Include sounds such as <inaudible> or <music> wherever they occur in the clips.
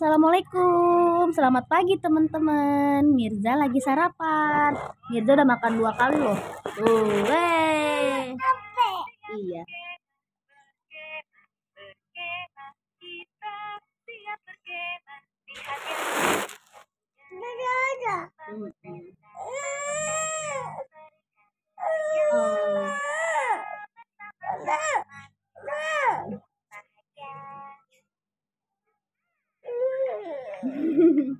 Assalamualaikum. Selamat pagi teman-teman. Mirza lagi sarapan. Mirza udah makan dua kali loh. Tuh, wey. Iya eh,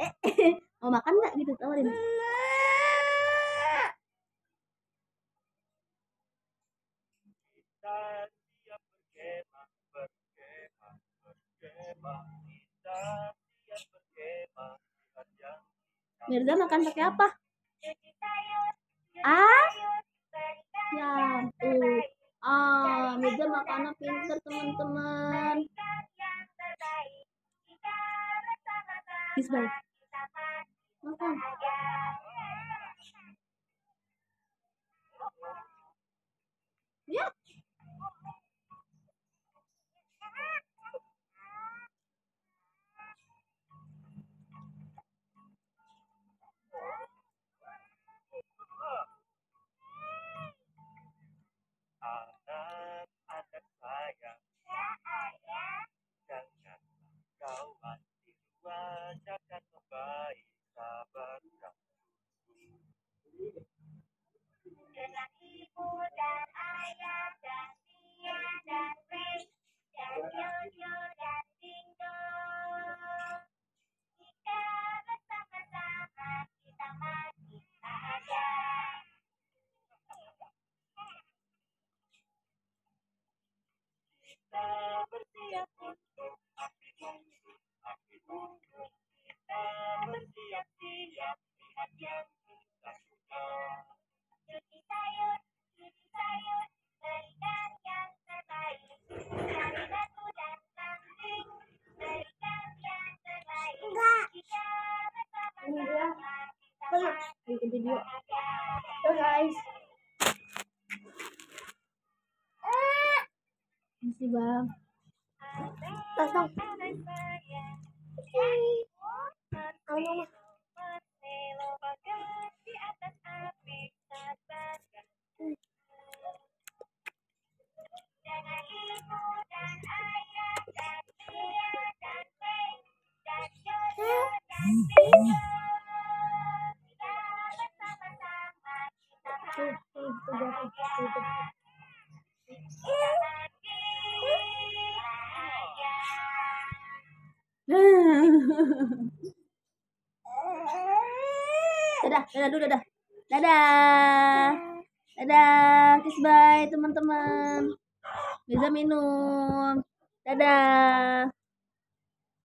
<laughs> mau makan nggak gitu tawarin Mirza makan pakai apa? Ah? Ya ampun. Ah, Mirza makannya pinter teman-teman. Kiss bye. Makan. Ya. anak-anak sayang jangan kita bersiap untuk api unggun api unggun kita bersiap-siap lihat yang kita suka Cuci sayur, cuci sayur, berikan yang terbaik. Cari batu dan kambing, berikan yang terbaik. Jika bersama-sama kita Bikin video. guys. Masih bang. Pasang. Ibu dan <laughs> dadah, dadah dulu dadah. Dadah. Dadah, kiss bye teman-teman. Bisa minum. Dadah.